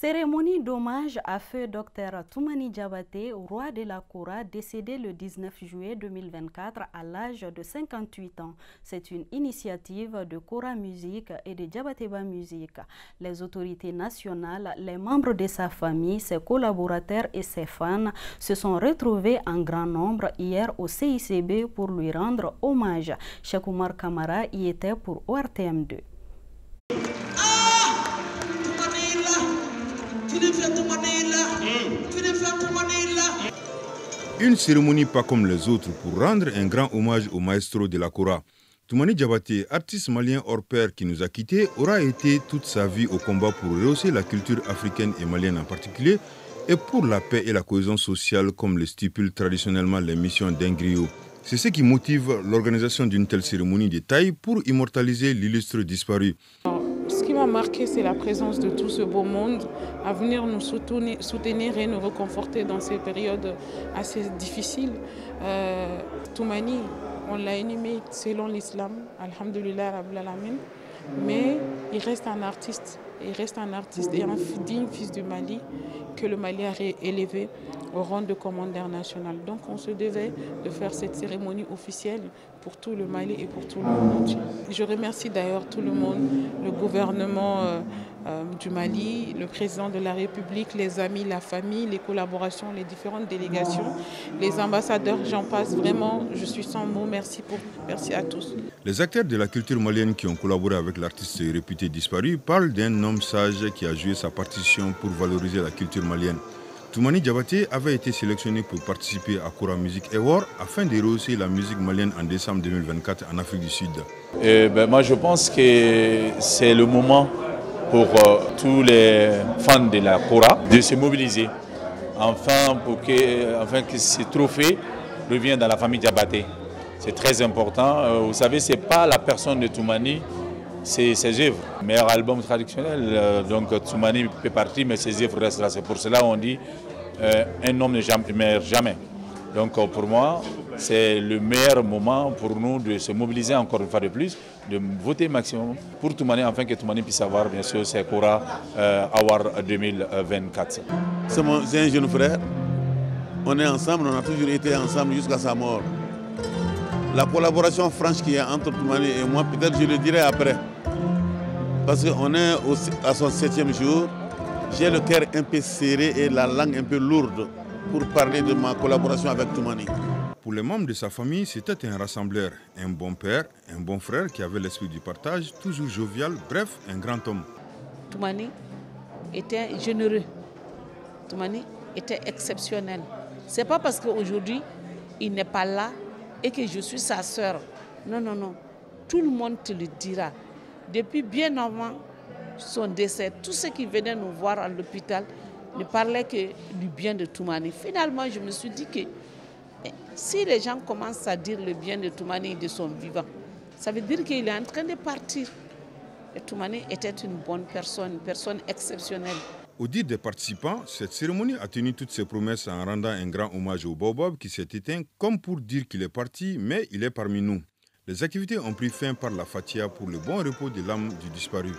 Cérémonie d'hommage à feu Dr Toumani Diabaté, roi de la Koura, décédé le 19 juillet 2024 à l'âge de 58 ans. C'est une initiative de Koura Musique et de Diabateba Musique. Les autorités nationales, les membres de sa famille, ses collaborateurs et ses fans se sont retrouvés en grand nombre hier au CICB pour lui rendre hommage. Cheikh Kamara y était pour ORTM2. Une cérémonie pas comme les autres pour rendre un grand hommage au maestro de la Kora. Toumani Diabaté, artiste malien hors pair qui nous a quittés, aura été toute sa vie au combat pour rehausser la culture africaine et malienne en particulier et pour la paix et la cohésion sociale comme le stipulent traditionnellement les missions d'un C'est ce qui motive l'organisation d'une telle cérémonie de taille pour immortaliser l'illustre disparu. Ce qui m'a marqué, c'est la présence de tout ce beau monde à venir nous soutenir, et nous reconforter dans ces périodes assez difficiles. Euh, Toumani, on l'a inhumé selon l'islam, Alhamdulillah Alamin, mais il reste un artiste, il reste un artiste et un digne fils du Mali que le Mali a élevé au rang de commandeur national. Donc on se devait de faire cette cérémonie officielle pour tout le Mali et pour tout le monde Je remercie d'ailleurs tout le monde, le gouvernement euh, euh, du Mali, le président de la République, les amis, la famille, les collaborations, les différentes délégations, les ambassadeurs, j'en passe. Vraiment, je suis sans mots. Merci, pour, merci à tous. Les acteurs de la culture malienne qui ont collaboré avec l'artiste réputé disparu parlent d'un homme sage qui a joué sa partition pour valoriser la culture malienne. Toumani Diabaté avait été sélectionné pour participer à Kora Music Award afin de rehausser la musique malienne en décembre 2024 en Afrique du Sud. ben moi je pense que c'est le moment pour euh, tous les fans de la Kora de se mobiliser enfin pour que, enfin que ce trophée revienne dans la famille Diabaté. C'est très important. Euh, vous savez, ce n'est pas la personne de Toumani, c'est ses œuvres. Meilleur album traditionnel, euh, donc Toumani fait partie, mais ses œuvres restent là. C'est pour cela qu'on dit un homme ne meurt jamais. Donc pour moi, c'est le meilleur moment pour nous de se mobiliser encore une fois de plus, de voter maximum pour Toumani, afin que Toumani puisse avoir bien sûr ses Kora euh, Award 2024. C'est un jeune frère. On est ensemble, on a toujours été ensemble jusqu'à sa mort. La collaboration franche qui est entre Toumani et moi, peut-être je le dirai après. Parce qu'on est à son septième jour. J'ai le cœur un peu serré et la langue un peu lourde pour parler de ma collaboration avec Toumani. Pour les membres de sa famille, c'était un rassembleur, un bon père, un bon frère qui avait l'esprit du partage, toujours jovial, bref, un grand homme. Toumani était généreux. Toumani était exceptionnel. C'est pas parce qu'aujourd'hui il n'est pas là et que je suis sa sœur. Non, non, non. Tout le monde te le dira depuis bien avant son décès, tous ceux qui venaient nous voir à l'hôpital ne parlaient que du bien de Toumani. Finalement, je me suis dit que si les gens commencent à dire le bien de Toumani de son vivant, ça veut dire qu'il est en train de partir. Et Toumani était une bonne personne, une personne exceptionnelle. Au dire des participants, cette cérémonie a tenu toutes ses promesses en rendant un grand hommage au Bobob qui s'est éteint comme pour dire qu'il est parti, mais il est parmi nous. Les activités ont pris fin par la fatia pour le bon repos de l'âme du disparu.